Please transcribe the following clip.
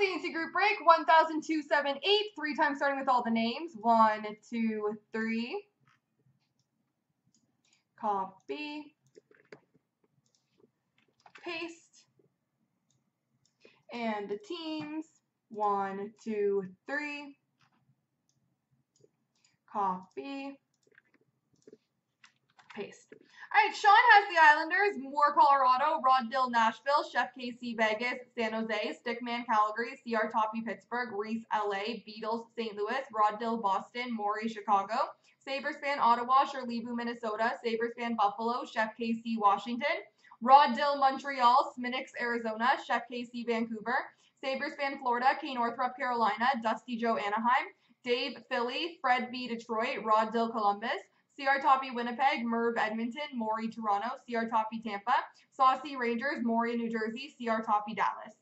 CNC group break 100278, three times starting with all the names. One, two, three. Copy. Paste. And the teams. One, two, three. Copy. Paste. All right, Sean has the Islanders, Moore, Colorado, Rod Dill, Nashville, Chef KC, Vegas, San Jose, Stickman, Calgary, CR Toppy, Pittsburgh, Reese, LA, Beatles, St. Louis, Rod Dill, Boston, Maury, Chicago, Sabres fan, Ottawa, Shirleybu, Minnesota, Sabres fan, Buffalo, Chef KC, Washington, Rod Dill, Montreal, Sminnix, Arizona, Chef KC, Vancouver, Sabres fan, Florida, K Northrup, Carolina, Dusty Joe, Anaheim, Dave, Philly, Fred B, Detroit, Rod Dill, Columbus, CR Toppy Winnipeg, Merv Edmonton, Maury Toronto, CR Toppy Tampa, Saucy Rangers, Maury New Jersey, CR Toppy Dallas.